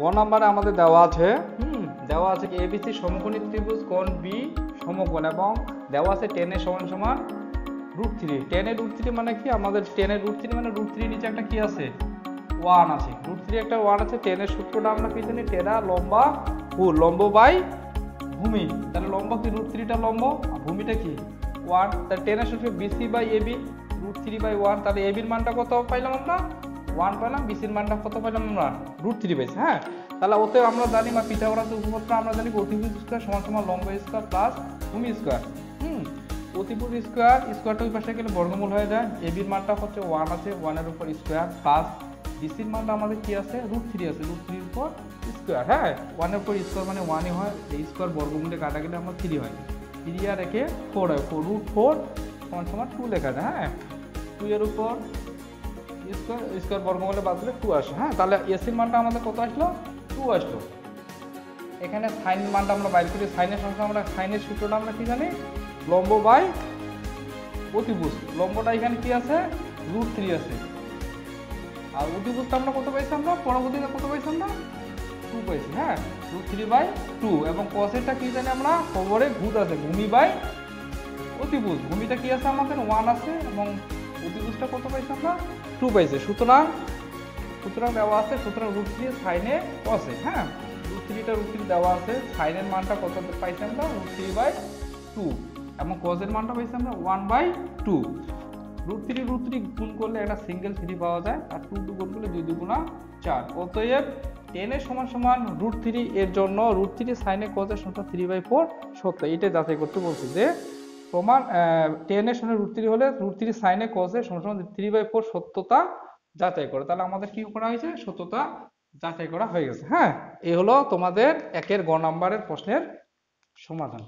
গ নাম্বারে আমাদের দেওয়া আছে, হুম, দেওয়া আছে কি এবিসি সমকোণী ত্রিভুজ কোণ বি সমকোণ এবং দেওয়া আছে টেনের সমান সমান রুট থ্রি টেনের রুট থ্রি মানে কি? আমাদের টেনের রুট থ্রি মানে রুট থ্রি নিচে একটা কি আছে? ওয়ান আছে। রুট থ্রি একটা ওয়ান আছে টেনের সূত্রটা আমরা কি জানি? টেরা লম্বা ভূ লম্ব বাই ভূমি। তাহলে লম্ব কি? রুট থ্রিটা লম্ব। আর ভূমিটা কি? ওয়ান তাহলে টেনের সূত্র BC by AB root three by one তাহলে এবির মানটা কত পাইলাম আমরা? ওয়ান পাইলাম বিসির মানটা কত পাইলাম আমরা? রুট থ্রি পাইছি হ্যাঁ? তাহলে ওতে আমরা জানি বা পিথাগোরাসের উপপাদ্য, আমরা জানি অতিভুজ স্কোয়ার সমান সমান লম্ব স্কোয়ার প্লাস ভূমি স্কোয়ার হুম? অতিভুজ স্কোয়ার স্কোয়ারটা ওই পাশে গেলে বর্গমূল হয়ে যায়। এবির মানটা হচ্ছে ওয়ান আছে ওয়ানের উপর স্কোয়ার প্লাস বিসির মানটা আমাদের কি আছে? রুট থ্রি আছে রুট থ্রির উপর স্কোয়ার হ্যাঁ? ওয়ানের উপর স্কোয়ার মানে ওয়ানই হয়, এই স্কোয়ার বর্গমূলে কাটা গেলে আমার থ্রি হয়। থ্রি আর একে ফোর হয় ফোর রুট ফোর সমান সমান টু লেখা যায় হ্যাঁ? টু এর উপর স্কোয়ার বর্গমূলে বাদ দিলে টু আসে। হ্যাঁ তাহলে এসির মানটা আমাদের কত আসলো? টু আসলো। এখানে সাইন মানটা আমরা বাইর করি। সাইনের সঙ্গে আমরা সাইনের সূত্রটা আমরা কি জানি? লম্ব বাই অতিভুজ। লম্বটা এখানে কি আছে? রুট থ্রি আছে। আর অতিভুজটা আমরা কত পাইছি আমরা? পরবর্তীতে কত পাইছি আমরা? টু পাইছি হ্যাঁ? রুট থ্রি বাই টু এবং কসেরটা কি জানি আমরা? খবরে ভূত আছে। ভূমি বাই অতিভুজ। ভূমিটা কি আছে আমাদের? ওয়ান আছে এবং অতিভুজটা কত পাইছি আমরা টু পাইছে। সুতরাং সুতরাং দেওয়া আছে, সুতরাং রুট থ্রি সাইনে কসে হ্যাঁ? রুট থ্রিটা রুট থ্রি দেওয়া আছে। সাইনের মানটা কত পাইছি আমরা রুট থ্রি বাই টু এবং কসের মানটা পাইছি আমরা one by two root three root three গুণ করলে একটা সিঙ্গেল থ্রি পাওয়া যায়। আর টু টু গুণ করলে দুই দুগুণা চার। অতএব টেনের সমান সমান রুট থ্রি এর জন্য রুট থ্রি সাইনে কসের সংখ্যা থ্রি বাই ফোর সত্য। এইটাই যাচাই করতে বলছি যে প্রমাণ টেনের সঙ্গে রুট থ্রি হলে রুট থ্রি সাইনে সমান সমান থ্রি বাই ফোর সত্যতা যাচাই করে। তাহলে আমাদের কি করা হয়েছে? সত্যতা যাচাই করা হয়ে গেছে। হ্যাঁ এই হলো তোমাদের একের গ নাম্বারের প্রশ্নের সমাধান।